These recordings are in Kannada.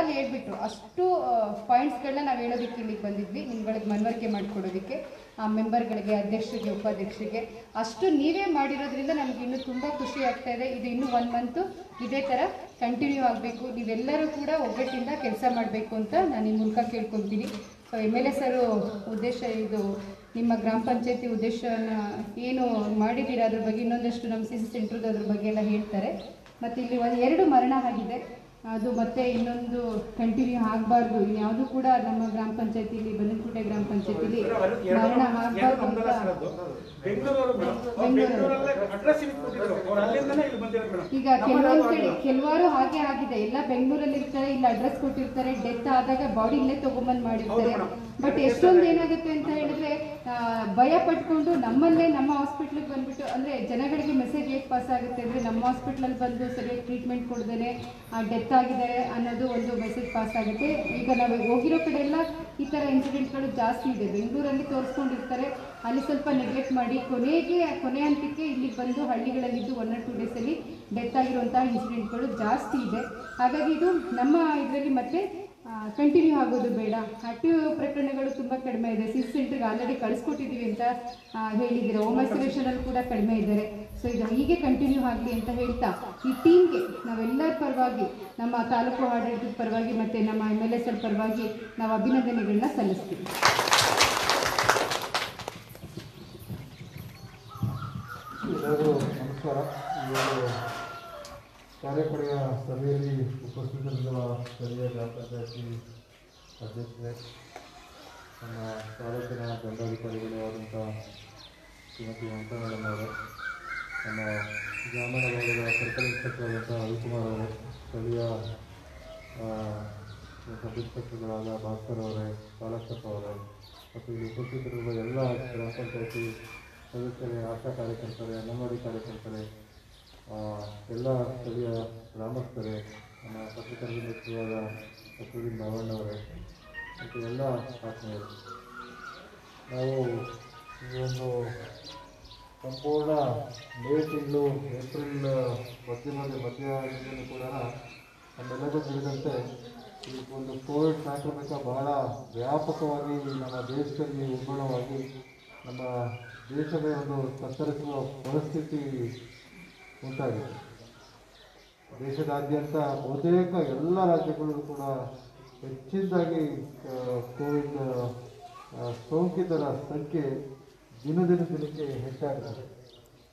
ಅಲ್ಲಿ ಹೇಳ್ಬಿಟ್ರು ಅಷ್ಟು ಪಾಯಿಂಟ್ಸ್ಗಳನ್ನ ನಾವು ಹೇಳೋದಕ್ಕೆ ಇಲ್ಲಿಗೆ ಬಂದಿದ್ವಿ. ನಿಮ್ಗಳಿಗೆ ಮನವರಿಕೆ ಮಾಡಿಕೊಡೋದಕ್ಕೆ, ಆ ಮೆಂಬರ್ಗಳಿಗೆ, ಅಧ್ಯಕ್ಷರಿಗೆ, ಉಪಾಧ್ಯಕ್ಷರಿಗೆ. ಅಷ್ಟು ನೀವೇ ಮಾಡಿರೋದ್ರಿಂದ ನಮ್ಗೆ ಇನ್ನೂ ತುಂಬ ಖುಷಿ ಆಗ್ತಾ ಇದೆ. ಇದು ಇನ್ನೂ ಒನ್ ಮಂತು ಇದೇ ಥರ ಕಂಟಿನ್ಯೂ ಆಗಬೇಕು. ನೀವೆಲ್ಲರೂ ಕೂಡ ಒಗ್ಗಟ್ಟಿಂದ ಕೆಲಸ ಮಾಡಬೇಕು ಅಂತ ನಾನು ನಿಮ್ಮ ಮೂಲಕ ಕೇಳ್ಕೊತೀನಿ. ಸೊ ಎಂ ಎಲ್ ಎ ಸರು ಉದ್ದೇಶ ಇದು, ನಿಮ್ಮ ಗ್ರಾಮ ಪಂಚಾಯತಿ ಉದ್ದೇಶನ ಏನು ಮಾಡಿದ್ದೀರಾ ಅದ್ರ ಬಗ್ಗೆ ಇನ್ನೊಂದಷ್ಟು ನಮ್ಮ ಸಿ ಸಿ ಸೆಂಟ್ರದ್ದು ಅದ್ರ ಬಗ್ಗೆ ಎಲ್ಲ ಹೇಳ್ತಾರೆ. ಮತ್ತು ಇಲ್ಲಿ ಒಂದು ಎರಡು ಮರಣ ಆಗಿದೆ. ಅದು ಮತ್ತೆ ಇನ್ನೊಂದು ಕಂಟಿನ್ಯೂ ಆಗಬಾರ್ದು. ಇನ್ಯಾವುದು ಕೂಡ ನಮ್ಮ ಗ್ರಾಮ ಪಂಚಾಯತಿಲಿ ಬನ್ನಕೋಟೆ ಗ್ರಾಮ ಪಂಚಾಯತಿಲಿ ಮರಣ ಆಗಬಾರ್ದು ಈಗ ಕೆಲವೊಂದು ಕಡೆ ಕೆಲವಾರು ಹಾಗೆ ಆಗಿದೆ. ಎಲ್ಲ ಬೆಂಗಳೂರಲ್ಲಿ ಇರ್ತಾರೆ ಇಲ್ಲ ಅಡ್ರೆಸ್ ಕೊಟ್ಟಿರ್ತಾರೆ ಡೆತ್ ಆದಾಗ ಬಾಡಿ ಇಲ್ಲೇ ತಗೊಂಬಂದ್ ಮಾಡಿರ್ತಾರೆ. ಬಟ್ ಎಷ್ಟೊಂದು ಏನಾಗುತ್ತೆ ಅಂತ ಹೇಳಿದ್ರೆ ಭಯ ಪಟ್ಕೊಂಡು ನಮ್ಮಲ್ಲೇ ನಮ್ಮ ಹಾಸ್ಪಿಟ್ಲಿಗೆ ಬಂದ್ಬಿಟ್ಟು, ಅಂದ್ರೆ ಜನಗಳಿಗೆ ಮೆಸೇಜ್ ಹೇಗೆ ಪಾಸ್ ಆಗುತ್ತೆ ಅಂದ್ರೆ ನಮ್ಮ ಹಾಸ್ಪಿಟ್ಲಲ್ಲಿ ಬಂದು ಸರಿಯಾಗಿ ಟ್ರೀಟ್ಮೆಂಟ್ ಕೊಡ್ದೇನೆ ಡೆತ್ ಆಗಿದೆ ಅನ್ನೋದು ಒಂದು ಮೆಸೇಜ್ ಪಾಸ್ ಆಗುತ್ತೆ. ಈಗ ನಾವು ಹೋಗಿರೋ ಕಡೆ ಎಲ್ಲ ಈ ಥರ ಇನ್ಸಿಡೆಂಟ್ಗಳು ಜಾಸ್ತಿ ಇದೆ. ಬೆಂಗಳೂರಲ್ಲಿ ತೋರಿಸ್ಕೊಂಡಿರ್ತಾರೆ. ಅಲ್ಲಿ ಸ್ವಲ್ಪ ನೆಗ್ಲೆಕ್ಟ್ ಮಾಡಿ, ಕೊನೆಗೆ, ಕೊನೆ ಹಂತಕ್ಕೆ ಇಲ್ಲಿ ಬಂದು ಹಳ್ಳಿಗಳಲ್ಲಿದ್ದು ಒನ್ ಆರ್ ಟೂ ಡೇಸಲ್ಲಿ ಡೆತ್ ಆಗಿರುವಂತಹ ಇನ್ಸಿಡೆಂಟ್ಗಳು ಜಾಸ್ತಿ ಇದೆ. ಹಾಗಾಗಿ ಇದು ನಮ್ಮ ಇದರಲ್ಲಿ ಮತ್ತೆ ಕಂಟಿನ್ಯೂ ಆಗೋದು ಬೇಡ. ಆಕ್ಟಿವ್ ಪ್ರಕರಣಗಳು ತುಂಬ ಕಡಿಮೆ ಇದೆ. ಸಿಸ್ ಸೆಂಟ್ರಿಗೆ ಆಲ್ರೆಡಿ ಕಳಿಸ್ಕೊಟ್ಟಿದ್ದೀವಿ ಅಂತ ಹೇಳಿದ್ದೀರ ಹೋಮ್ ಐಸೋಲೇಷನಲ್ಲಿ ಕೂಡ ಕಡಿಮೆ ಇದ್ದಾರೆ. ಸೊ ಇದು ಹೀಗೆ ಕಂಟಿನ್ಯೂ ಆಗಲಿ ಅಂತ ಹೇಳ್ತಾ, ಈ ಟೀಮ್ಗೆ ನಾವೆಲ್ಲರ ಪರವಾಗಿ, ನಮ್ಮ ತಾಲೂಕು ಆಡಳಿತದ ಪರವಾಗಿ ಮತ್ತು ನಮ್ಮ ಎಂ ಎಲ್ ಎಸ್ ಪರವಾಗಿ ನಾವು ಅಭಿನಂದನೆಗಳನ್ನ ಸಲ್ಲಿಸ್ತೀವಿ. ನಮಸ್ಕಾರ. ಕಾರ್ಯಪಡೆಯ ಸಭೆಯಲ್ಲಿ ಉಪಸ್ಥಿತರಿರುವ ಸ್ಥಳೀಯ ಗ್ರಾಮ ಪಂಚಾಯತಿ ಅಧ್ಯಕ್ಷರೇ ನಮ್ಮ ತಾಲೂಕಿನ ದಂಡಾಧಿಕಾರಿಗಳು ಆದಂಥ ಶ್ರೀಮತಿ ಮೇಡಮ್ ಅವರು, ನಮ್ಮ ಗ್ರಾಮೀಣ ಭಾಗದ ಸರ್ಕಲ್ ಇನ್ಸ್ಪೆಕ್ಟರ್ ಆದಂಥ ರವಿಕುಮಾರ್ ಅವರು, ಸ್ಥಳೀಯ ಸಬ್ ಇನ್ಸ್ಪೆಕ್ಟರ್ಗಳಾದ ಭಾಸ್ಕರ್ ಅವರೇ ಪಾಲಕಪ್ಪ ಅವರೇ, ಮತ್ತು ಇಲ್ಲಿ ಉಪಸ್ಥಿತರಿರುವ ಎಲ್ಲ ಗ್ರಾಮ ಪಂಚಾಯತಿ ಸದಸ್ಯರೇ, ಆಶಾ ಕಾರ್ಯಕರ್ತರೇ, ಅಂಗನವಾಡಿ ಕಾರ್ಯಕರ್ತರೇ ಎಲ್ಲ ಸ್ಥಳೀಯ ಗ್ರಾಮಸ್ಥರೇ, ನಮ್ಮ ಪತ್ರಕರ್ತರ ಮಿತ್ರರಾದ ಕಸ್ತೂರಿ ಬಾವಣ್ಣವರೇ ಮತ್ತು ಎಲ್ಲ ಆತ್ಮೀಯರು ನಾವು ಈ ಒಂದು ಸಂಪೂರ್ಣ ಮೇ ತಿಂಗಳು ಏಪ್ರಿಲ್ ಮಧ್ಯದಲ್ಲಿ ಮಧ್ಯದಲ್ಲಿ ಕೂಡ ನಮ್ಮೆಲ್ಲರಿಗೂ ತಿಳಿದಂತೆ ಈ ಒಂದು ಕೋವಿಡ್ ಸಾಂಕ್ರಾಮಿಕ ಬಹಳ ವ್ಯಾಪಕವಾಗಿ ನಮ್ಮ ದೇಶದಲ್ಲಿ ಉಲ್ಬಣವಾಗಿ ನಮ್ಮ ದೇಶವೇ ಒಂದು ತತ್ತರಿಸುವ ಪರಿಸ್ಥಿತಿ ಉಂಟಾಗಿದೆ. ದೇಶದಾದ್ಯಂತ ಬಹುತೇಕ ಎಲ್ಲ ರಾಜ್ಯಗಳು ಕೂಡ ಹೆಚ್ಚಿನದಾಗಿ ಕೋವಿಡ್ ಸೋಂಕಿತರ ಸಂಖ್ಯೆ ದಿನದಿನ ದಿನಕ್ಕೆ ಹೆಚ್ಚಾಗಿದೆ.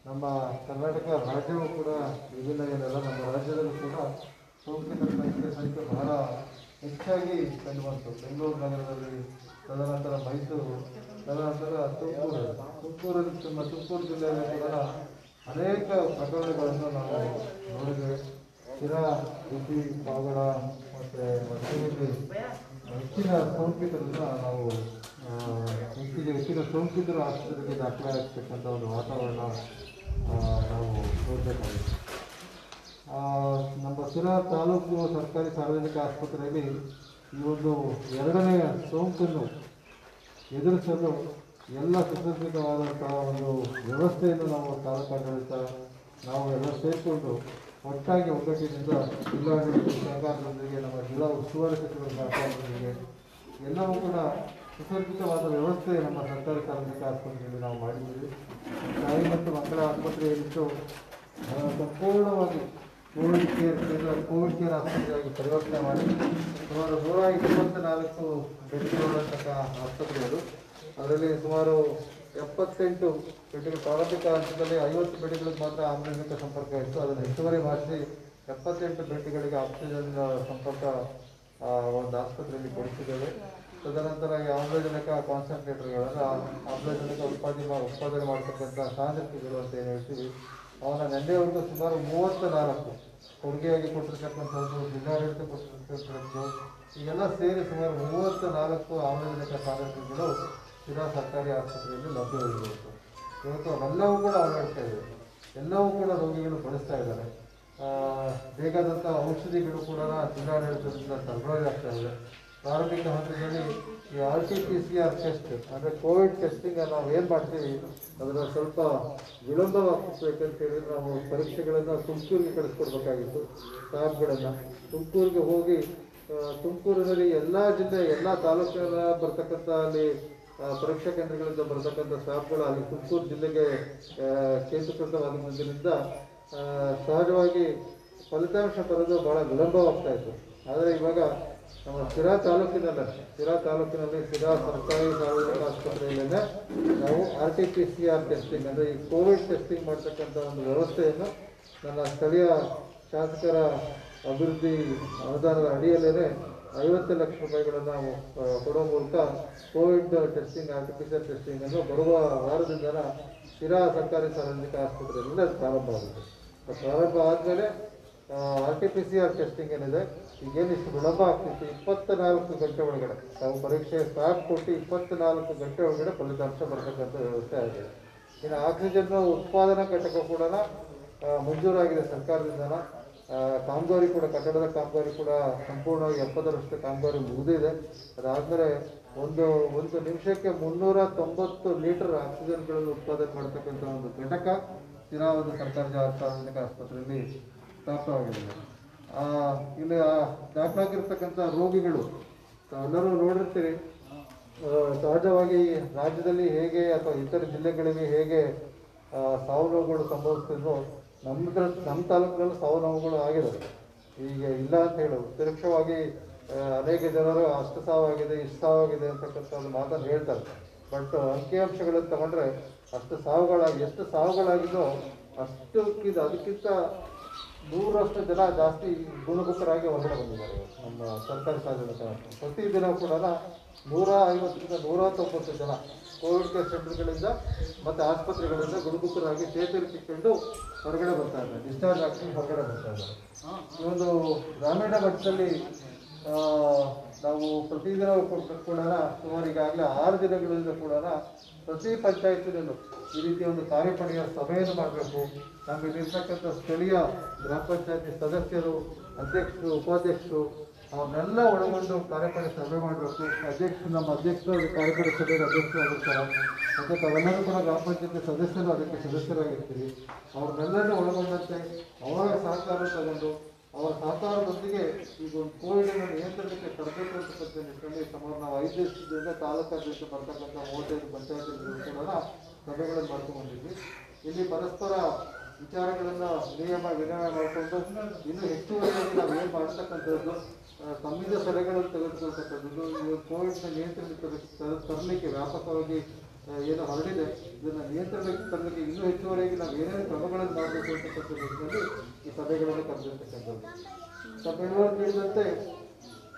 ನಮ್ಮ ಕರ್ನಾಟಕ ರಾಜ್ಯವೂ ಕೂಡ ವಿಭಿನ್ನ ಏನಲ್ಲ, ನಮ್ಮ ರಾಜ್ಯದಲ್ಲೂ ಕೂಡ ಸೋಂಕಿತರ ಸಂಖ್ಯೆ ಸಂಖ್ಯೆ ಬಹಳ ಹೆಚ್ಚಾಗಿ ಕಂಡುಬಂತು. ಬೆಂಗಳೂರು ನಗರದಲ್ಲಿ ತದನಂತರ ಮೈಸೂರು, ತದನಂತರ ತುಮಕೂರು, ತುಮಕೂರಲ್ಲಿ ತುಮಕೂರು ಜಿಲ್ಲೆಯಲ್ಲಿ ಕೂಡ ಪ್ರಕರಣಗಳನ್ನು ನಾವು ನೋಡಿದ್ದೇವೆ. ಶಿರಾ ಬುದ್ಧಿ ಪಾವಗಡ ಮತ್ತು ಮಧ್ಯದಲ್ಲಿ ಹೆಚ್ಚಿನ ಸೋಂಕಿತರನ್ನ ನಾವು ಹೆಚ್ಚಿನ ಹೆಚ್ಚಿನ ಸೋಂಕಿತರ ಆಸ್ಪತ್ರೆಗೆ ದಾಖಲಾಗಿರ್ತಕ್ಕಂಥ ಒಂದು ವಾತಾವರಣ ನಾವು ನೋಡಬೇಕಾಗಿದೆ ನಮ್ಮ ಶಿರಾ ತಾಲೂಕು ಸರ್ಕಾರಿ ಸಾರ್ವಜನಿಕ ಆಸ್ಪತ್ರೆಯಲ್ಲಿ ಈ ಒಂದು ಎರಡನೇ ಸೋಂಕನ್ನು ಎದುರಿಸಲು ಎಲ್ಲ ಸುಸಜ್ಜಿತವಾದಂತಹ ಒಂದು ವ್ಯವಸ್ಥೆಯನ್ನು ನಾವು ತಾಲೂಕಾಡಳಿತ ನಾವು ಎಲ್ಲ ಸೇರಿಕೊಂಡು ಒಟ್ಟಾಗಿ ಒಗ್ಗಟ್ಟಿನಿಂದ ಜಿಲ್ಲಾಡಳಿತ ಸರ್ಕಾರದೊಂದಿಗೆ ನಮ್ಮ ಜಿಲ್ಲಾ ಉಸ್ತುವಾರಿ ಸಚಿವರ ಸರ್ಕಾರದೊಂದಿಗೆ ಎಲ್ಲವೂ ಕೂಡ ಸುಸರ್ಜಿತವಾದ ವ್ಯವಸ್ಥೆ ನಮ್ಮ ಸರ್ಕಾರಿ ಸಾರ್ವಜನಿಕ ಆಸ್ಪತ್ರೆಯಲ್ಲಿ ನಾವು ಮಾಡಿದ್ದೀವಿ. ತಾಯಿ ಮತ್ತು ಮಕ್ಕಳ ಆಸ್ಪತ್ರೆ ಏನಿತ್ತು ಸಂಪೂರ್ಣವಾಗಿ ಕೋವಿಡ್ ಕೇರ್ ಕೇಂದ್ರ, ಕೋವಿಡ್ ಕೇರ್ ಆಸ್ಪತ್ರೆಯಾಗಿ ಪರಿವರ್ತನೆ ಮಾಡಿ ಸುಮಾರು ನೂರ ಇಪ್ಪತ್ನಾಲ್ಕು ನಾಲ್ಕು ಆಸ್ಪತ್ರೆ ಅದು ಅದರಲ್ಲಿ ಸುಮಾರು ಎಪ್ಪತ್ತೆಂಟು ಬೆಡ್ಗಳು ಪ್ರಾರಂಭಿಕ ಹಂತದಲ್ಲಿ ಐವತ್ತು ಬೆಡ್ಗಳಿಗೆ ಮಾತ್ರ ಆಮ್ಲಜನಕ ಸಂಪರ್ಕ ಇತ್ತು. ಅದನ್ನು ಹೆಚ್ಚುವರಿ ಮಾಡಿಸಿ ಎಪ್ಪತ್ತೆಂಟು ಬೆಡ್ಗಳಿಗೆ ಆಕ್ಸಿಜನ್ ಸಂಪರ್ಕ ಒಂದು ಆಸ್ಪತ್ರೆಯಲ್ಲಿ ಕೊಡಿಸಿದ್ದೇವೆ. ತದನಂತರ ಈ ಆಮ್ಲಜನಕ ಕಾನ್ಸಂಟ್ರೇಟರ್ಗಳನ್ನು ಆಮ್ಲಜನಕ ಉತ್ಪಾದನೆ ಉತ್ಪಾದನೆ ಮಾಡತಕ್ಕಂಥ ಸಾಂದ್ರತೆಗಳು ಅಂತ ಏನು ಹೇಳ್ತೀವಿ ಅವನ ನೆನ್ನೆವರೆಗೂ ಸುಮಾರು ಮೂವತ್ತ ನಾಲ್ಕು ಕೊಡುಗೆಯಾಗಿ ಕೊಟ್ಟಿರ್ತಕ್ಕಂಥದ್ದು ಜಿಲ್ಲಾಡಳಿತ ಕೊಟ್ಟಿರ್ತಕ್ಕಂಥದ್ದು. ಈಗೆಲ್ಲ ಸೇರಿ ಸುಮಾರು ಮೂವತ್ತ ನಾಲ್ಕು ಆಮ್ಲಜನಕ ಸಾಂದ್ರತೆಗಳು ಶಿರಾ ಸರ್ಕಾರಿ ಆಸ್ಪತ್ರೆಯಲ್ಲಿ ಲಭ್ಯವಿರಬೇಕು ಇವತ್ತು ಅವೆಲ್ಲವೂ ಕೂಡ ಅಳವಡಿಸ್ತಾ ಇದೆ ಎಲ್ಲವೂ ಕೂಡ ರೋಗಿಗಳು ಬಳಸ್ತಾ ಇದ್ದಾರೆ. ಬೇಕಾದಂಥ ಔಷಧಿಗಳು ಕೂಡ ಜಿಲ್ಲಾಡಳಿತದಿಂದ ಸರಬರಾಜು ಆಗ್ತಾ ಇದೆ. ಪ್ರಾರಂಭಿಕ ಹಂತದಲ್ಲಿ ಈ R T P C R test, ಅಂದರೆ ಕೋವಿಡ್ ಟೆಸ್ಟಿಂಗ್ ನಾವು ಏನು ಮಾಡ್ತೀವಿ ಅದರ ಸ್ವಲ್ಪ ಹೇಳಿದ್ರೆ ನಾವು ಪರೀಕ್ಷೆಗಳನ್ನು ತುಮಕೂರಿಗೆ ಕಳಿಸ್ಕೊಡ್ಬೇಕಾಗಿತ್ತು. ಸ್ಟಾಫ್ಗಳನ್ನು ತುಮಕೂರಿಗೆ ಹೋಗಿ ತುಮಕೂರಿನಲ್ಲಿ ಎಲ್ಲ ಜಿಲ್ಲೆ, ಎಲ್ಲ ತಾಲೂಕಿನ ಬರ್ತಕ್ಕಂಥ ಅಲ್ಲಿ ಪರೀಕ್ಷಾ ಕೇಂದ್ರಗಳಿಂದ ಬರತಕ್ಕಂಥ ಸ್ಟಾಫ್ಗಳು ಅಲ್ಲಿ ತುಮಕೂರು ಜಿಲ್ಲೆಗೆ ಕೇಂದ್ರೀಕೃತವಾಗಿರುವುದರಿಂದ ಸಹಜವಾಗಿ ಫಲಿತಾಂಶ ಬರೋದು ಭಾಳ ವಿಳಂಬವಾಗ್ತಾ ಇತ್ತು. ಆದರೆ ಇವಾಗ ನಮ್ಮ ಸಿರಾ ತಾಲೂಕಿನಲ್ಲೇ ಸಿರಾ ತಾಲೂಕಿನಲ್ಲಿ ಸಿರಾ ಸರ್ಕಾರಿ ಸಾರ್ವಜನಿಕ ಆಸ್ಪತ್ರೆಯಲ್ಲೇ ನಾವು R T P C R testing ಅಂದರೆ ಈ ಕೋವಿಡ್ ಟೆಸ್ಟಿಂಗ್ ಮಾಡ್ತಕ್ಕಂಥ ಒಂದು ವ್ಯವಸ್ಥೆಯನ್ನು ನನ್ನ ಸ್ಥಳೀಯ ಶಾಸಕರ ಅಭಿವೃದ್ಧಿ ಅನುದಾನದ ಅಡಿಯಲ್ಲೇ ಐವತ್ತು ಲಕ್ಷ ರೂಪಾಯಿಗಳನ್ನು ನಾವು ಕೊಡೋ ಮೂಲಕ COVID testing R T P C R testing ಅನ್ನು ಬರುವ ವಾರದಿಂದ ಶಿರಾ ಸರ್ಕಾರಿ ಸಾರ್ವಜನಿಕ ಆಸ್ಪತ್ರೆಯಲ್ಲಿ ಅದು ಪ್ರಾರಂಭ ಆಗುತ್ತೆ. ಪ್ರಾರಂಭ ಆದಮೇಲೆ R T P C R testing ಏನಿದೆ, ಈಗೇನು ಇಷ್ಟು ವಿಳಂಬ ಆಗ್ತಿತ್ತು, ಇಪ್ಪತ್ನಾಲ್ಕು ಗಂಟೆ ಒಳಗಡೆ. ನಾವು ಪರೀಕ್ಷೆ ಸ್ಟಾಪ್ ಕೊಟ್ಟು ಇಪ್ಪತ್ನಾಲ್ಕು ಗಂಟೆ ಒಳಗಡೆ ಫಲಿತಾಂಶ ಬರ್ತಕ್ಕಂಥ ವ್ಯವಸ್ಥೆ ಆಗಿದೆ. ಇನ್ನು ಆಕ್ಸಿಜನ್ ಉತ್ಪಾದನಾ ಘಟಕ ಕೂಡ ಮಂಜೂರಾಗಿದೆ ಸರ್ಕಾರದಿಂದ ಕಾಮಗಾರಿ ಕೂಡ, ಕಟ್ಟಡದ ಕಾಮಗಾರಿ ಕೂಡ ಸಂಪೂರ್ಣವಾಗಿ ಎಪ್ಪತ್ತರಷ್ಟು ಕಾಮಗಾರಿ ಮುಗಿದಿದೆ. ಅದಾದಮೇಲೆ ಒಂದು ಒಂದು ನಿಮಿಷಕ್ಕೆ ಮುನ್ನೂರ ತೊಂಬತ್ತು ಲೀಟರ್ ಆಕ್ಸಿಜನ್ಗಳನ್ನು ಉತ್ಪಾದನೆ ಮಾಡ್ತಕ್ಕಂಥ ಒಂದು ಘಟಕ ದಿನಾ ಒಂದು ಸರ್ಕಾರಿ ಸಾರ್ವಜನಿಕ ಆಸ್ಪತ್ರೆಯಲ್ಲಿ ಸ್ಥಾಪನವಾಗಿದೆ ಇಲ್ಲಿ ದಾಖಲಾಗಿರ್ತಕ್ಕಂಥ ರೋಗಿಗಳು, ತಾವೆಲ್ಲರೂ ನೋಡಿರ್ತೀರಿ ಸಹಜವಾಗಿ ರಾಜ್ಯದಲ್ಲಿ ಹೇಗೆ ಅಥವಾ ಇತರ ಜಿಲ್ಲೆಗಳಿಗೆ ಹೇಗೆ ಸಾವು ನೋವುಗಳು ಸಂಭವಿಸ್ತಿದ್ವು ನಮ್ಮದ್ರ ನಮ್ಮ ತಾಲೂಕಿನಲ್ಲಿ ಸಾವು ನೋವುಗಳು ಆಗಿದ್ದಾವೆ ಈಗ ಇಲ್ಲ ಅಂತ ಹೇಳೋದು. ಸುರಕ್ಷವಾಗಿ ಅನೇಕ ಜನರು ಅಷ್ಟು ಸಾವಾಗಿದೆ, ಇಷ್ಟು ಸಾವಾಗಿದೆ ಅಂತಕ್ಕಂಥ ಒಂದು ಮಾತನ್ನು ಹೇಳ್ತಾರೆ. ಬಟ್ ಅಂಕಿಅಂಶಗಳನ್ನು ತಗೊಂಡ್ರೆ ಅಷ್ಟು ಸಾವುಗಳಾಗಿ, ಎಷ್ಟು ಸಾವುಗಳಾಗಿದೋ ಅಷ್ಟಕ್ಕಿಂತ, ಅದಕ್ಕಿಂತ ನೂರಷ್ಟು ಜನ ಜಾಸ್ತಿ ಗುಣಮುಖರಾಗಿ ಹೊರಗಡೆ ಬಂದಿದ್ದಾರೆ ನಮ್ಮ ಸರ್ಕಾರಿ ಪ್ರತಿ ದಿನ ಕೂಡ ನೂರ ಐವತ್ತರಿಂದ ನೂರ ತೊಂಬತ್ತು ಜನ ಕೋವಿಡ್ ಕೇರ್ ಸೆಂಟರ್ಗಳಿಂದ ಮತ್ತು ಆಸ್ಪತ್ರೆಗಳಿಂದ ಗುಣಮುಖರಾಗಿ ಚೇತರಿಸಿಕೊಂಡು ಹೊರಗಡೆ ಬರ್ತಾ ಇದ್ದಾರೆ, ಡಿಸ್ಚಾರ್ಜ್ ಆಗಿ ಹೊರಗಡೆ ಬರ್ತಾ ಇದ್ದಾರೆ. ಈ ಒಂದು ಗ್ರಾಮೀಣ ಮಟ್ಟದಲ್ಲಿ ನಾವು ಪ್ರತಿದಿನ ಕೂಡ ಸುಮಾರು ಈಗಾಗಲೇ ಆರು ದಿನಗಳಿಂದ ಕೂಡ ಪ್ರತಿ ಪಂಚಾಯತಿನಲ್ಲೂ ಈ ರೀತಿಯ ಒಂದು ಕಾರ್ಯಪಡೆಯ ಸಭೆಯನ್ನು ಮಾಡಬೇಕು. ನಮಗೆ ಇರ್ತಕ್ಕಂಥ ಸ್ಥಳೀಯ ಗ್ರಾಮ ಪಂಚಾಯತಿ ಸದಸ್ಯರು, ಅಧ್ಯಕ್ಷರು, ಉಪಾಧ್ಯಕ್ಷರು ಅವ್ರನ್ನೆಲ್ಲ ಒಳಗೊಂಡು ಕಾರ್ಯಪಡೆ ಸಭೆ ಮಾಡಬೇಕು. ಅಧ್ಯಕ್ಷರು ನಮ್ಮ ಅಧ್ಯಕ್ಷರು ಅದಕ್ಕೆ ಕಾರ್ಯಪಡೆ ಸಭೆಗೆ ಅಧ್ಯಕ್ಷರಾಗಿರ್ತಾರೆ. ಮತ್ತು ತಾವೆಲ್ಲರೂ ಕೂಡ ಗ್ರಾಮ ಪಂಚಾಯತಿ ಸದಸ್ಯರು, ಅದಕ್ಕೆ ಸದಸ್ಯರಾಗಿರ್ತೀವಿ ಅವ್ರನ್ನೆಲ್ಲರೂ ಒಳಗೊಂಡಂತೆ ಅವರ ಸಹಕಾರ ತಗೊಂಡು ಅವರ ಸಹಕಾರದೊಂದಿಗೆ ಈಗ ಒಂದು ಕೋವಿಡನ್ನು ನಿಯಂತ್ರಣಕ್ಕೆ ತರಬೇಕು ಅಂತಕ್ಕಂಥ ನಿಟ್ಟಿನಲ್ಲಿ ಸುಮಾರು ನಾವು ಐದು ದಿವಸದಿಂದ ತಾಲೂಕಾದ್ಯಂತ ಬರ್ತಕ್ಕಂಥ ಮೂವತ್ತೈದು ಪಂಚಾಯತ್ಗಳು ಕೂಡ ಸಭೆಗಳನ್ನು ಮಾಡ್ಕೊಂಡ್ಬಂದಿದ್ವಿ. ಇಲ್ಲಿ ಪರಸ್ಪರ ವಿಚಾರಗಳನ್ನು ನಿಯಮ ವಿನಿಮಯ ಮಾಡಿಕೊಂಡು ಇನ್ನೂ ಹೆಚ್ಚುವರಿಯಾಗಿ ನಾವು ಏನು ಮಾಡ್ತಕ್ಕಂಥದ್ದು ಸಂವಿಧ ಸಭೆಗಳನ್ನು ತೆಗೆದುಕೊಳ್ತಕ್ಕಂಥದ್ದು ಈ ಕೋವಿಡ್ನ ನಿಯಂತ್ರಣ ತರ- ತರಲಿಕ್ಕೆ ವ್ಯಾಪಕವಾಗಿ ಏನು ಹರಡಿದೆ ಇದನ್ನು ನಿಯಂತ್ರಣಕ್ಕೆ ತರಲಿಕ್ಕೆ ಇನ್ನೂ ಹೆಚ್ಚುವರಿಯಾಗಿ ನಾವು ಏನೇನು ಕ್ರಮಗಳನ್ನು ಮಾಡಬೇಕು ಅಂತಕ್ಕಂಥ ಈ ಸಭೆಗಳನ್ನು ಕರೆದಿರ್ತಕ್ಕಂಥದ್ದು. ಸಭೆಗಳು ತಿಳಿದಂತೆ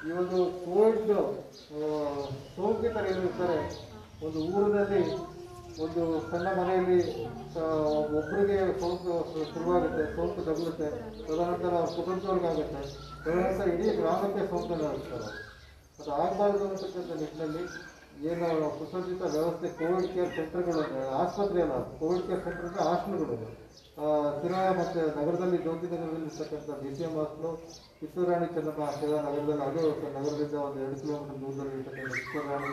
ಈ ಒಂದು ಕೋವಿಡ್ ಸೋಂಕಿತರು ಏನಿರ್ತಾರೆ, ಒಂದು ಊರಿನಲ್ಲಿ ಒಂದು ಸಣ್ಣ ಮನೆಯಲ್ಲಿ ಒಬ್ಬರಿಗೆ ಸೋಂಕು ಶುರುವಾಗುತ್ತೆ, ಸೋಂಕು ತಗುಲುತ್ತೆ, ತದನಂತರ ಕುಟುಂಬದವ್ರಿಗಾಗುತ್ತೆ. ತದನಂತರ ಇಡೀ ಗ್ರಾಮಕ್ಕೆ ಸೋಂಕು ಆಗುತ್ತಾರೆ ಅದು ಆಗಬಾರ್ದು ಅಂತಕ್ಕಂಥ ನಿಟ್ಟಿನಲ್ಲಿ ಏನು ಸುಸಜ್ಜಿತ ವ್ಯವಸ್ಥೆ, ಕೋವಿಡ್ ಕೇರ್ ಸೆಂಟರ್ಗಳು ಆಸ್ಪತ್ರೆ ಅಲ್ಲ, ಕೋವಿಡ್ ಕೇರ್ ಸೆಂಟರ್ ಹಾಸ್ಟೆಲ್ಗಳು ಸಿರಾ ಮತ್ತು ನಗರದಲ್ಲಿ ಜ್ಯೋತಿ ನಗರದಲ್ಲಿ ಇರ್ತಕ್ಕಂಥ B C M hostel Kittur Rani Chennamma ಆಶ್ರಯ ನಗರದಲ್ಲಿ ನಗರದಿಂದ ಒಂದು ಎರಡು ಕಿಲೋಮೀಟರ್ ದೂರದಲ್ಲಿ ಇರ್ತಕ್ಕಂಥ ಕಿತ್ತೂರಾಣಿ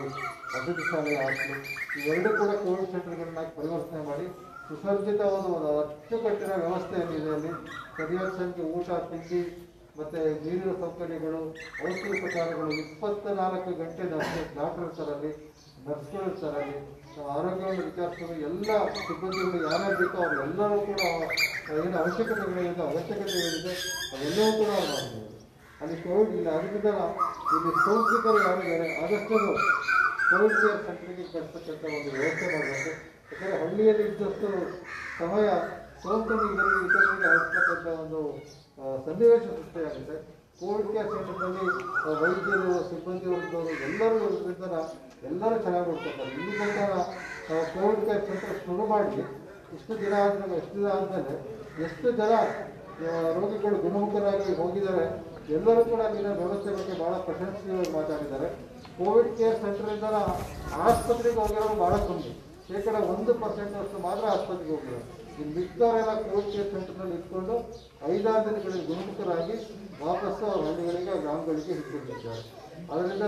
ವಸತಿ ಶಾಲೆಯ ಹಾಸ್ಟೆಲು ಇವೆರಡೂ ಕೂಡ ಕೋವಿಡ್ ಸೆಂಟರ್ಗಳನ್ನಾಗಿ ಪರಿವರ್ತನೆ ಮಾಡಿ ಸುಸರ್ಜಿತವಾದ ಒಂದು ಅಚ್ಚುಕಟ್ಟಿನ ವ್ಯವಸ್ಥೆ ಏನಿದೆ ಅಲ್ಲಿ. ಸರಿಯಾದ ಸಂಖ್ಯೆ ಊಟ, ತಿಂಡಿ ಮತ್ತು ನೀರಿನ ಸೌಕರ್ಯಗಳು, ಔಷಧಿ ಇಪ್ಪತ್ತ ನಾಲ್ಕು ಗಂಟೆ ಡಾಕ್ಟರ್ ಇರ್ತಾರಲ್ಲಿ ನರ್ಸ್ಗಳು ಇರ್ತಾರಲ್ಲಿ ಆರೋಗ್ಯವನ್ನು ವಿಚಾರಿಸಲು ಎಲ್ಲ ಸಿಬ್ಬಂದಿಗಳು ಯಾರ್ಯಾರು ಬೇಕೋ ಅವರೆಲ್ಲರೂ ಕೂಡ ಏನು ಅವಶ್ಯಕತೆಗಳಿದೆ ಅವಶ್ಯಕತೆಗಳಿದೆ ಅವೆಲ್ಲವೂ ಕೂಡ ಮಾಡಿದ್ದಾರೆ ಅಲ್ಲಿ ಕೋವಿಡ್ ಇಲ್ಲ ಅದರಿಂದ ಇಲ್ಲಿ ಸೋಂಕಿತರು ಯಾರಿದ್ದಾರೆ ಆದಷ್ಟು ಕೋವಿಡ್ ಕೇರ್ ಸೆಂಟರ್ಗೆ ಕಳಿಸ್ತಕ್ಕಂಥ ಒಂದು ವ್ಯವಸ್ಥೆ ಮಾಡಬೇಕು. ಯಾಕಂದರೆ ಹಳ್ಳಿಯಲ್ಲಿ ಇದ್ದಷ್ಟು ಸಮಯ ಸೋಂಕನ್ನು ಇದರಲ್ಲಿ ಇತರರಿಗೆ ಹರಡ್ತಕ್ಕಂಥ ಒಂದು ಸನ್ನಿವೇಶ ಸೃಷ್ಟಿಯಾಗುತ್ತೆ ಕೋವಿಡ್ ಕೇರ್ ಸೆಂಟರ್ನಲ್ಲಿ ವೈದ್ಯರು ಸಿಬ್ಬಂದಿ ವರ್ಗದವರು ಎಲ್ಲರೂ ಇರೋದ್ರಿಂದ ಎಲ್ಲರೂ ಚೆನ್ನಾಗಿ ನೋಡ್ಕೊತಾರೆ ಇಲ್ಲಿ ಕೋವಿಡ್ ಕೇರ್ ಸೆಂಟರ್ ಶುರು ಮಾಡಿ ಇಷ್ಟು ದಿನ ಆದ್ಮೇಲೆ ಎಷ್ಟು ದಿನ ಆದಮೇಲೆ ಎಷ್ಟು ಜನ ರೋಗಿಗಳು ಗುಣಮುಖರಾಗಿ ಹೋಗಿದ್ದಾರೆ, ಎಲ್ಲರೂ ಕೂಡ ಅಲ್ಲಿನ ವ್ಯವಸ್ಥೆ ಬಗ್ಗೆ ಭಾಳ ಪ್ರಶಂಸೆಯಾಗಿ ಮಾತಾಡಿದ್ದಾರೆ. ಕೋವಿಡ್ ಕೇರ್ ಸೆಂಟರಿಂದ ಆಸ್ಪತ್ರೆಗೆ ಹೋಗಿರೋರು ಭಾಳ ಕಮ್ಮಿ. ಶೇಕಡ ಒಂದು ಪರ್ಸೆಂಟ್ ಅಷ್ಟು ಮಾತ್ರ ಆಸ್ಪತ್ರೆಗೆ ಹೋಗಿದ್ದಾರೆ. ಇನ್ನು ಮಿಕ್ಕವರೆಲ್ಲ ಕೋವಿಡ್ ಕೇರ್ ಸೆಂಟರ್ನಲ್ಲಿ ಇಟ್ಕೊಂಡು ಐದಾರು ದಿನಗಳಿಗೆ ಗುಣಮುಖರಾಗಿ ವಾಪಸ್ಸು ಹಳ್ಳಿಗಳಿಗೆ, ಗ್ರಾಮಗಳಿಗೆ ಹಿಡ್ಕೊಂಡಿದ್ದಾರೆ. ಅದರಿಂದ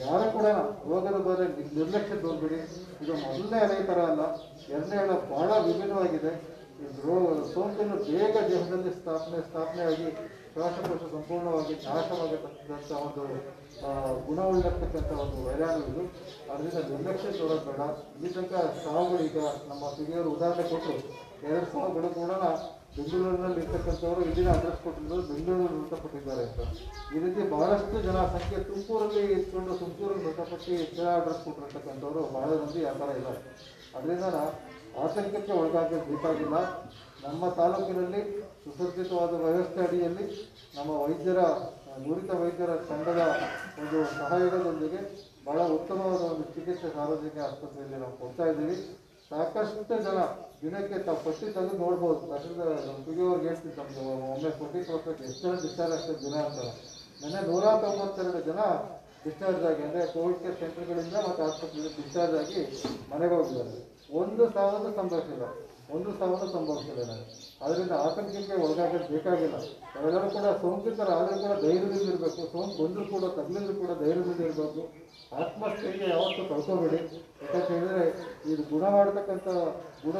ಯಾರು ಕೂಡ ರೋಗದ ಬಗ್ಗೆ ನಿರ್ಲಕ್ಷ್ಯ ತೋರ್ಬಿಡಿ. ಇದು ಮೊದಲನೇ ಅಲೆ ಥರ ಅಲ್ಲ. ಎರಡನೇ ಅಲೆ ಬಹಳ ವಿಭಿನ್ನವಾಗಿದೆ. ರೋ ಸೋಂಕನ್ನು ಬೇಗ ದೇಹದಲ್ಲಿ ಸ್ಥಾಪನೆ ಸ್ಥಾಪನೆ ಆಗಿ ಶ್ವಾಸಕೋಶ ಸಂಪೂರ್ಣವಾಗಿ ನಾಶವಾಗಿರ್ತಕ್ಕಂಥ ಒಂದು ಗುಣವುಳ್ಳಿರ್ತಕ್ಕಂಥ ಒಂದು ವೈರಾಣು ಇದು. ಅದರಿಂದ ನಿರ್ಲಕ್ಷ್ಯ ತೋರೋದು ಬೇಡ ಈ ತನಕ ಸಾವುಗಳು ಈಗ ನಮ್ಮ ಹಿರಿಯರು ಉದಾಹರಣೆ ಕೊಟ್ಟರು ಎರಡು ಸಾವುಗಳು ಕೂಡ ಬೆಂಗಳೂರಿನಲ್ಲಿ ಇರ್ತಕ್ಕಂಥವರು ಇಲ್ಲಿನ ಅಡ್ರೆಸ್ ಕೊಟ್ಟಿದ್ರು ಬೆಂಗಳೂರಲ್ಲಿ ಮೃತಪಟ್ಟಿದ್ದಾರೆ ಅಂತ. ಈ ರೀತಿ ಬಹಳಷ್ಟು ಜನ ಸಂಖ್ಯೆ ತುಮಕೂರಲ್ಲಿ ಇಟ್ಕೊಂಡು ತುಮಕೂರಲ್ಲಿ ಮೃತಪಟ್ಟು ಹೆಚ್ಚಿನ ಅಡ್ರೆಸ್ ಕೊಟ್ಟಿರ್ತಕ್ಕಂಥವ್ರು ಬಹಳ ಮಂದಿ ಆ ಇಲ್ಲ ಅದರಿಂದ ಆತಂಕಕ್ಕೆ ಒಳಗಾಗಲು ಬೇಕಾಗಿಲ್ಲ. ನಮ್ಮ ತಾಲೂಕಿನಲ್ಲಿ ಸುಸಜ್ಜಿತವಾದ ವ್ಯವಸ್ಥೆ ಅಡಿಯಲ್ಲಿ ನಮ್ಮ ವೈದ್ಯರ, ನುರಿತ ವೈದ್ಯರ ತಂಡದ ಒಂದು ಸಹಯೋಗದೊಂದಿಗೆ ಬಹಳ ಉತ್ತಮವಾದ ಒಂದು ಚಿಕಿತ್ಸೆ ಸಾರ್ವಜನಿಕ ಆಸ್ಪತ್ರೆಯಲ್ಲಿ ನಾವು ಕೊಡ್ತಾ ಇದ್ದೀವಿ. ಸಾಕಷ್ಟು ಜನ ದಿನಕ್ಕೆ ತಾವು ತೆಗೆದು ನೋಡ್ಬೋದು. ಯಾಕಂದ್ರೆ ನಮ್ಮ ಪಿಡಿಯವ್ರಿಗೆ ಹೇಳ್ತೀನಿ ನಮ್ಗೆ, ಒಮ್ಮೆ ಪಟ್ಟಿ ತೋರ್ಸಕ್ಕೆ ಎಷ್ಟು ಜನ ಡಿಸ್ಚಾರ್ಜ್ ಆಗ್ತದೆ ದಿನ ಅಂತ. ನಿನ್ನೆ ನೂರ ತೊಂಬತ್ತೆರಡು ಜನ ಡಿಸ್ಚಾರ್ಜ್ ಆಗಿ, ಅಂದರೆ ಕೋವಿಡ್ ಕೇರ್ ಸೆಂಟರ್ಗಳಿಂದ ಮತ್ತು ಆಸ್ಪತ್ರೆಗೆ ಡಿಸ್ಚಾರ್ಜ್ ಆಗಿ ಮನೆಗೆ ಹೋಗಿದ್ದಾರೆ. ಒಂದು ಸಾವಿರದ ಸಂಭವಿಸಿಲ್ಲ. ಒಂದು ಸಾವಿರದ ಸಂಭವಿಸಿಲ್ಲ ನನಗೆ ಅದರಿಂದ ಆತಂಕಕ್ಕೆ ಒಳಗಾಗೋದು ಬೇಕಾಗಿಲ್ಲ. ನಾವೆಲ್ಲರೂ ಕೂಡ ಸೋಂಕಿತರಾದರೂ ಕೂಡ ಧೈರ್ಯದಿಂದ ಇರಬೇಕು. ಸೋಂಕು ಬಂದರೂ ಕೂಡ ತಗ್ಲಿದ್ರು ಕೂಡ ಧೈರ್ಯದಿಂದ ಇರಬೇಕು. ಆತ್ಮಸ್ಥೈರ್ಯ ಯಾವತ್ತೂ ಕಳ್ಕೊಬೇಡಿ. ಯಾಕಂತ ಹೇಳಿದ್ರೆ ಇದು ಗುಣ ಮಾಡತಕ್ಕಂಥ ಗುಣ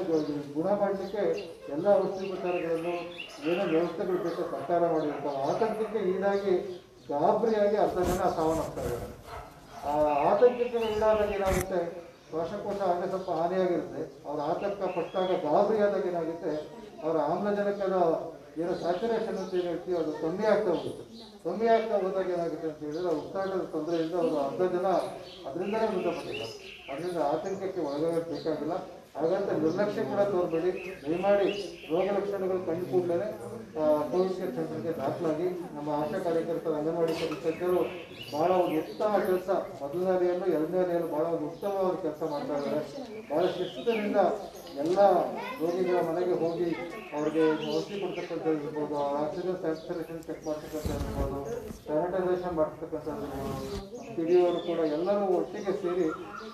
ಗುಣ ಮಾಡಲಿಕ್ಕೆ ಎಲ್ಲ ಔಷಧಿಪಚಾರಗಳನ್ನು ಏನೋ ವ್ಯವಸ್ಥೆಗಳು ಬೇಕೋ ಸರ್ಕಾರ ಮಾಡಿರ್ತಾವೆ ಆತಂಕಕ್ಕೆ ಈಡಾಗಿ ಗಾಬರಿಯಾಗಿ ಅರ್ಧ ಜನ ಸಾವನ್ನಪ್ತಾ ಆ ಆತಂಕಕ್ಕೆ ಈಡಾದಾಗ ಏನಾಗುತ್ತೆ? ಶ್ವಾಸಕೋಶ ಆಗ ಸ್ವಲ್ಪ ಹಾನಿಯಾಗಿರುತ್ತೆ. ಅವ್ರ ಆತಂಕ ಪಟ್ಟಾಗ ಗಾಬರಿಯಾದಾಗ ಏನಾಗುತ್ತೆ? ಅವರ ಆಮ್ಲಜನಕದ ಏನೋ ಸ್ಯಾಚುರೇಷನ್ ಅಂತ ಏನು ಹೇಳ್ತೀವಿ ಅದು ಕಮ್ಮಿ ಆಗ್ತಾ ಹೋಗುತ್ತೆ. ಕಮ್ಮಿ ಆಗ್ತಾ ಹೋದಾಗ ಏನಾಗುತ್ತೆ ಅಂತ ಹೇಳಿದ್ರೆ ಉಸಿರಾಟದ ತೊಂದರೆಯಿಂದ ಅವರು ಅರ್ಧ ಜನ ಅದರಿಂದಲೇ ಮೃತಪಟ್ಟಿದ್ದಾರೆ. ಅದರಿಂದ ಆತಂಕಕ್ಕೆ ಒಳಗಾಗಬೇಕಾಗಿಲ್ಲ ಬೇಕಾಗಿಲ್ಲ. ಹಾಗಂತ ನಿರ್ಲಕ್ಷ್ಯ ಕೂಡ ತೋರಬೇಡಿ. ದಯಮಾಡಿ ರೋಗ ಲಕ್ಷಣಗಳು ಕಂಡು ಕೂಡಲೇ ಕೋವಿಡ್ ಕೇರ್ ದಾಖಲಾಗಿ ನಮ್ಮ ಆಶಾ ಕಾರ್ಯಕರ್ತರು, ಅಂಗನವಾಡಿ ಕಾರ್ಯಕರ್ತರು ಬಹಳ ಒಂದು ಉತ್ತಮ ಕೆಲಸ. ಮೊದಲನೇ ಅಲೆಯಲ್ಲೂ ಎರಡನೇ ಅಲೆಯಲ್ಲೂ ಬಹಳ ಒಂದು ಉತ್ತಮವಾದ ಕೆಲಸ ಮಾಡ್ತಾ ಇದ್ದಾರೆ. ಬಹಳ ಶಿಸ್ತುನಿಂದ ಎಲ್ಲ ರೋಗಿಗಳ ಮನೆಗೆ ಹೋಗಿ ಅವ್ರಿಗೆ ಔಷಧಿ ಕೊಡ್ತಕ್ಕಂಥದ್ದು ಇರ್ಬೋದು ಆಕ್ಸಿಜನ್ ಸ್ಯಾಚುರೇಷನ್ ಚೆಕ್ ಮಾಡ್ತಕ್ಕಂಥದ್ದು ಇರ್ಬೋದು ಸ್ಯಾನಿಟೈಸೇಷನ್ ಮಾಡ್ತಕ್ಕಂಥದ್ದು ಇರ್ಬೋದು ಪಿಡಿಯವರು ಕೂಡ ಎಲ್ಲರೂ ಒಟ್ಟಿಗೆ ಸೇರಿ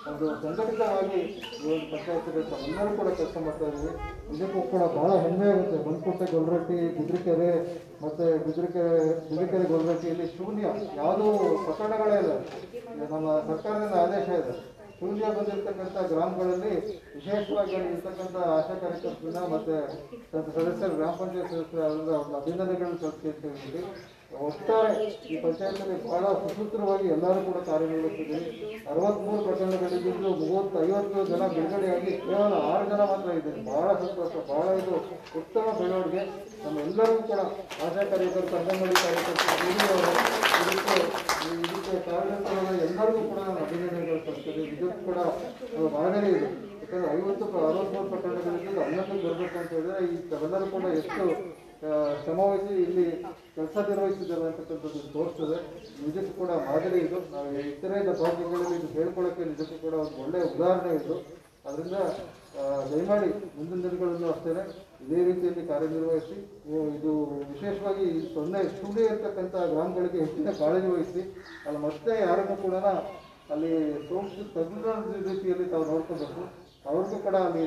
ಒಂದು ಸಂಘಟಿತವಾಗಿ ಒಂದು ಪಂಚಾಯತ್ಗಳು ಎಲ್ಲರೂ ಕೂಡ ಕೆಲಸ ಮಾಡ್ತಾ ಇದ್ದೀವಿ. ಇದಕ್ಕೂ ಕೂಡ ಬಹಳ ಹೆಮ್ಮೆ ಆಗುತ್ತೆ. ಬಂದ್ಕೋಟೆ ಗೊಲ್ರಟ್ಟಿ ಬಿದ್ರಿಕೆರೆ ಮತ್ತು ಬಿದ್ರಿಕೆರೆ ಬಿದ್ರಿಕೆರೆ ಗೊಲ್ರಟ್ಟಿಯಲ್ಲಿ ಶೂನ್ಯ. ಯಾವುದೂ ಪ್ರಕರಣಗಳೇ ಇಲ್ಲ. ನಮ್ಮ ಸರ್ಕಾರದಿಂದ ಆದೇಶ ಇದೆ. ಶೂನ್ಯ ಬಂದಿರತಕ್ಕಂಥ ಗ್ರಾಮಗಳಲ್ಲಿ ವಿಶೇಷವಾಗಿ ಅಲ್ಲಿ ಇರ್ತಕ್ಕಂಥ ಆಶಾ ಕಾರ್ಯಕರ್ತರನ್ನ ಮತ್ತೆ ಸದ- ಸದಸ್ಯರು, ಗ್ರಾಮ ಪಂಚಾಯತ್ ಸದಸ್ಯರು ಅವ್ರನ್ನ ಅಭಿನಂದನೆಗಳನ್ನು ಸಲ್ಲಿಸ್ತೀವಿ ಒಟ್ಟಾರೆ ಈ ಪಂಚಾಯತ್ನಲ್ಲಿ ಬಹಳ ಸುಸೂತ್ರವಾಗಿ ಎಲ್ಲರೂ ಕೂಡ ಕಾರ್ಯನಿರ್ವಹಿಸಿದ್ದೀವಿ ಅರವತ್ಮೂರು ಪ್ರಕರಣಗಳಿದ್ದು ಮೂವತ್ತು ಐವತ್ತು ಜನ ಬಿಡುಗಡೆಯಾಗಿ ಕೇವಲ ಆರು ಜನ ಮಾತ್ರ ಇದ್ದಾರೆ. ಬಹಳ ಸಂತೋಷ, ಬಹಳ ಇದು ಉತ್ತಮ ಬೆಳವಣಿಗೆ. ಎಲ್ಲರೂ ಕೂಡ ಆಶಾ ಕಾರ್ಯಕರ್ತರು ಅಂಗನವಾಡಿ ಕಾರ್ಯಕರ್ತರು ಇದಕ್ಕೆ ಇದಕ್ಕೆ ಎಲ್ಲರಿಗೂ ಕೂಡ ನಾನು ಅಭಿನಂದನೆಗಳು ಸಲ್ಲಿಸ್ತೀನಿ ಇದಕ್ಕೂ ಕೂಡ ಮಾದರಿ ಇದೆ. ಯಾಕಂದ್ರೆ ಐವತ್ತು, ಅರವತ್ಮೂರು ಪ್ರಕರಣಗಳಿದ್ದು ಹನ್ನೊಂದು ಬರಬೇಕು ಅಂತ ಹೇಳಿದ್ರೆ ಈ ಎಲ್ಲರೂ ಕೂಡ ಎಷ್ಟು ಶ್ರಮವಹಿಸಿ ಇಲ್ಲಿ ಕೆಲಸ ನಿರ್ವಹಿಸಿದ್ದಾರೆ ಅಂತಕ್ಕಂಥದ್ದು ತೋರಿಸ್ತದೆ. ನಿಜಕ್ಕೂ ಕೂಡ ಮಾದರಿ ಇದು. ನಾವು ಇತರೆ ಭಾಗ್ಯಗಳಲ್ಲಿ ಇದು ಹೇಳ್ಕೊಳ್ಳೋಕ್ಕೆ ನಿಜಕ್ಕೂ ಕೂಡ ಒಂದು ಒಳ್ಳೆಯ ಉದಾಹರಣೆ ಇದು. ಅದರಿಂದ ದಯಮಾಡಿ ಮುಂದಿನ ದಿನಗಳಲ್ಲೂ ಅಷ್ಟೇ ಇದೇ ರೀತಿಯಲ್ಲಿ ಕಾರ್ಯನಿರ್ವಹಿಸಿ ಇದು ವಿಶೇಷವಾಗಿ ಸೊನ್ನೆ ಶೂನ್ಯ ಇರ್ತಕ್ಕಂಥ ಗ್ರಾಮಗಳಿಗೆ ಹೆಚ್ಚಿನ ಕಾಳಜಿ ವಹಿಸಿ, ಅಲ್ಲಿ ಮತ್ತೆ ಯಾರನ್ನು ಕೂಡ ಅಲ್ಲಿ ಸೋಂಕು ತಜ್ಞರ ರೀತಿಯಲ್ಲಿ ತಾವು ನೋಡ್ಕೋಬೇಕು. ಅವ್ರಿಗೂ ಕೂಡ ಅಲ್ಲಿ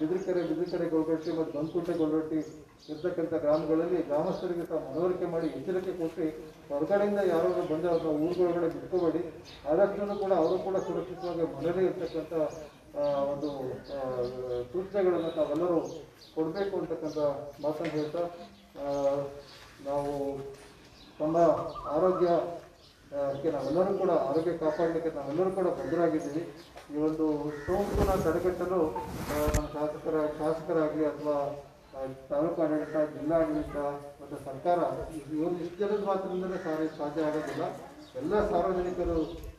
ಬಿದ್ರಿಕೆರೆ ಬಿದ್ರಿಕೆರೆ ಗೊಲ್ರೊಟ್ಟಿ ಮತ್ತು ಬಂದ್ಕುಂಟೆ ಗೊಲ್ರೊಟ್ಟಿ ಇರ್ತಕ್ಕಂಥ ಗ್ರಾಮಗಳಲ್ಲಿ ಗ್ರಾಮಸ್ಥರಿಗೆ ತಾವು ಮನವರಿಕೆ ಮಾಡಿ ಎಚ್ಚರಿಕೆ ಕೊಟ್ಟು ಹೊರಗಡೆಯಿಂದ ಯಾರಾದರೂ ಬಂದು ಊರು ಊರುಗಳೊಳಗಡೆ ಬಿಟ್ಕೋಬೇಡಿ ಆದಷ್ಟು ಕೂಡ ಅವರು ಕೂಡ ಸುರಕ್ಷಿತವಾಗಿ ಮನೆಯಲ್ಲೇ ಇರ್ತಕ್ಕಂಥ ಒಂದು ಸೂಚನೆಗಳನ್ನು ತಾವೆಲ್ಲರೂ ಕೊಡಬೇಕು ಅಂತಕ್ಕಂಥ ಮಾತನ್ನು ಹೇಳ್ತಾ ನಾವು ತಮ್ಮ ಆರೋಗ್ಯ ಅದಕ್ಕೆ ಕ್ಕೆ ನಾವೆಲ್ಲರೂ ಕೂಡ ಆರೋಗ್ಯ ಕಾಪಾಡಲಿಕ್ಕೆ ನಾವೆಲ್ಲರೂ ಕೂಡ ಬದ್ಧರಾಗಿದ್ದೀವಿ. ಈ ಒಂದು ಸೋಂಕು ತಡೆಗಟ್ಟಲು ನಮ್ಮ ಶಾಸಕರ, ಶಾಸಕರಾಗಲಿ ಅಥವಾ ತಾಲೂಕು ಆಡಳಿತ ಜಿಲ್ಲಾಡಳಿತ ಮತ್ತು ಸರ್ಕಾರ ಇವರು ಜನದ ಮಾತ್ರದಿಂದಲೇ ಸಾರಿ ಸಾಧ್ಯ ಆಗೋದಿಲ್ಲ. ಎಲ್ಲ ಸಾರ್ವಜನಿಕರು,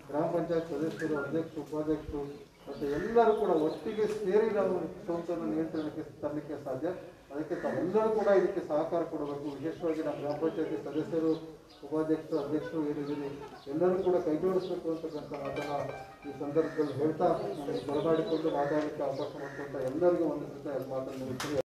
ಗ್ರಾಮ ಪಂಚಾಯತ್ ಸದಸ್ಯರು, ಅಧ್ಯಕ್ಷರು, ಉಪಾಧ್ಯಕ್ಷರು ಮತ್ತು ಎಲ್ಲರೂ ಕೂಡ ಒಟ್ಟಿಗೆ ಸೇರಿ ನಾವು ಸೋಂಕನ್ನು ನಿಯಂತ್ರಣಕ್ಕೆ ತರಲಿಕ್ಕೆ ಸಾಧ್ಯ. ಅದಕ್ಕೆ ತಾವೆಲ್ಲರೂ ಕೂಡ ಇದಕ್ಕೆ ಸಹಕಾರ ಕೊಡಬೇಕು. ವಿಶೇಷವಾಗಿ ನಮ್ಮ ಗ್ರಾಮ ಪಂಚಾಯತಿ ಸದಸ್ಯರು, ಉಪಾಧ್ಯಕ್ಷರು, ಅಧ್ಯಕ್ಷರು ಏನಿದ್ದೀರಿ ಎಲ್ಲರೂ ಕೂಡ ಕೈಜೋಡಿಸಬೇಕು ಅಂತಕ್ಕಂಥ ಮಾತನ್ನು ಈ ಸಂದರ್ಭದಲ್ಲಿ ಹೇಳ್ತಾ ನನಗೆ ಬರಮಾಡಿಕೊಂಡು ಮಾತಾಡಲಿಕ್ಕೆ ಅವಕಾಶ ಮಾಡಿಕೊಂಡ ಎಲ್ಲರಿಗೂ ಒಂದು ಮಾತನ್ನು ಮುಗಿಸ್ತೀನಿ